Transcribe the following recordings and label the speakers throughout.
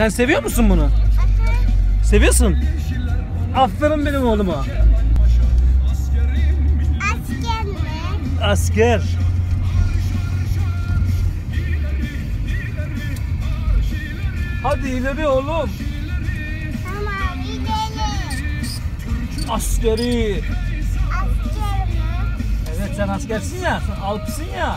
Speaker 1: Sen seviyor musun bunu? Seviyorsun. Aferin benim oğluma.
Speaker 2: Asker mi?
Speaker 1: Asker. Hadi ileri oğlum.
Speaker 2: Tamam gidelim.
Speaker 1: Askeri.
Speaker 2: Asker mi?
Speaker 1: Evet sen askersin ya. Sen alpsın ya.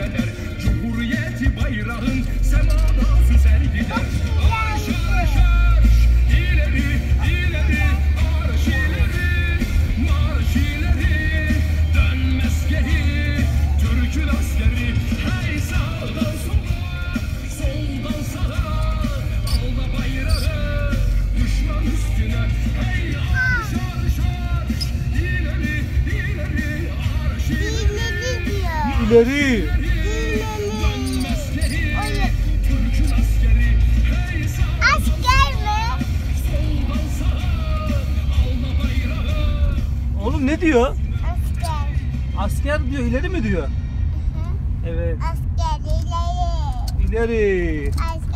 Speaker 3: tendir eder Cumhuriyeti bayrağın semada süzer gider Arş arş arş ileri ileri arş ileri marş ileri Dönmez geri Türk'ün askeri Hey sağdan sola soldan sağa Al da bayrağı düşman üstüne Hey arş arş arş ileri ileri arş ileri
Speaker 2: İleri
Speaker 1: Oğlum ne diyor?
Speaker 2: Asker.
Speaker 1: Asker diyor ileri mi diyor?
Speaker 2: Hı.
Speaker 1: Evet.
Speaker 2: Asker ileri.
Speaker 1: İleri.
Speaker 2: Asker